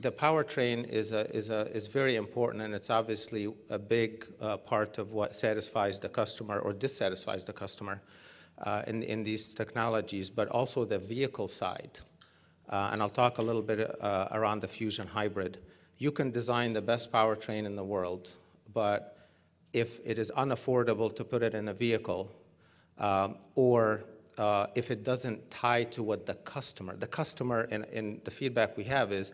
the powertrain is, a, is, a, is very important, and it's obviously a big uh, part of what satisfies the customer or dissatisfies the customer uh, in, in these technologies, but also the vehicle side. Uh, and I'll talk a little bit uh, around the Fusion Hybrid. You can design the best powertrain in the world, but if it is unaffordable to put it in a vehicle, um, or uh, if it doesn't tie to what the customer, the customer in the feedback we have is